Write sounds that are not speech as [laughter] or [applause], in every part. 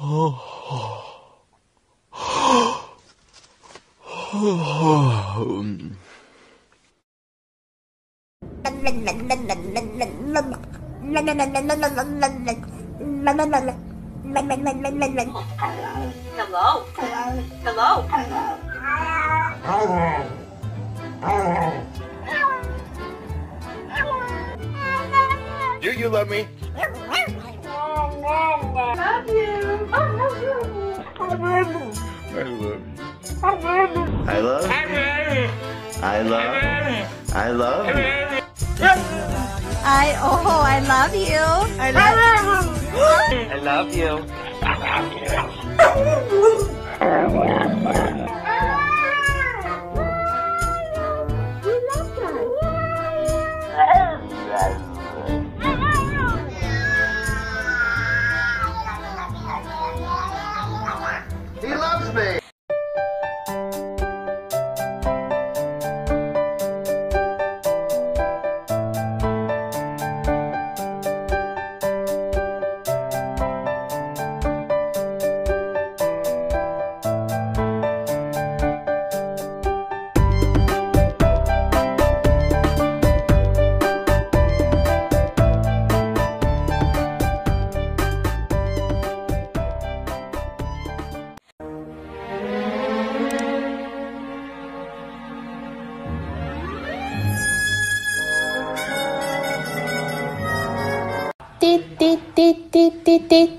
Hello. Hello. Hello. Hello. Do you love me? Love you. I love you. I love. I love. I love. I love oh I love you. I love I love you. He tít tít tít tít tít tít.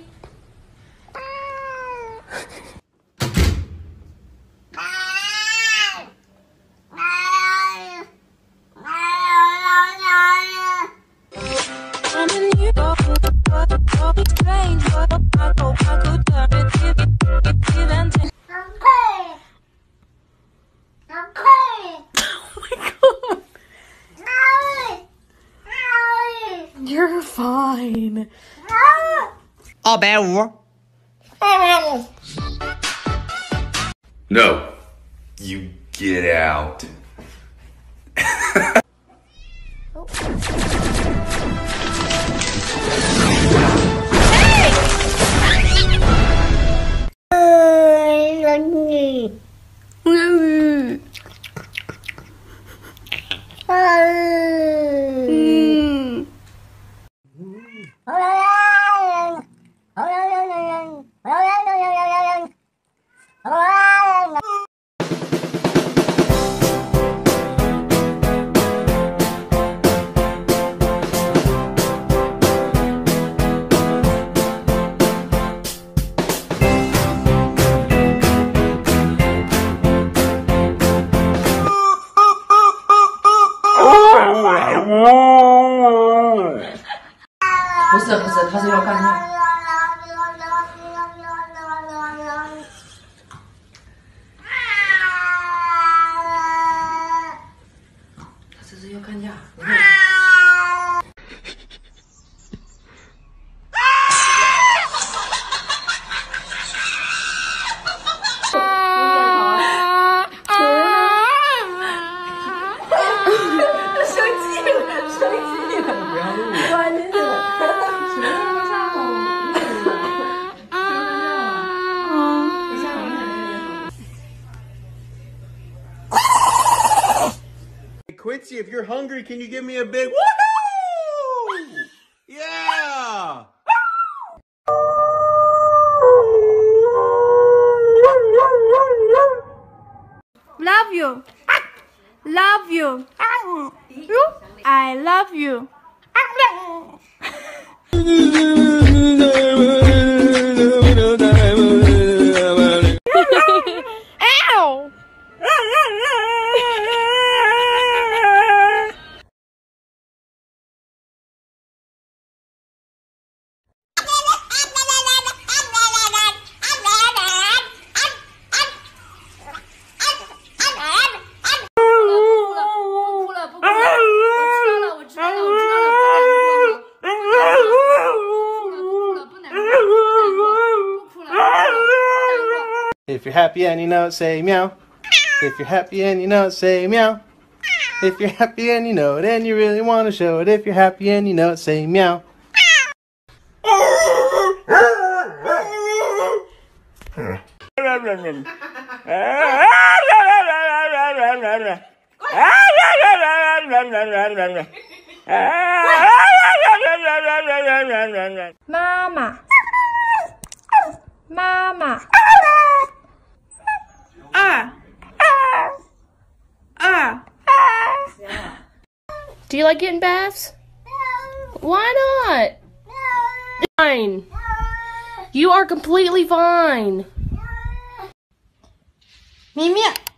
Okay. Fine. No. You get out. [laughs] 是不是，他是要干尿。Quincy, if you're hungry, can you give me a big woohoo? Yeah! Love you. Love you. You? I love you. [laughs] [laughs] If you're happy and you know it, say meow. If you're happy and you know it, say meow. If you're happy and you know it and you really want to show it, if you're happy and you know it, say meow. 妈妈，Do you like getting baths? Why not? Fine. You are completely fine. 咪咪。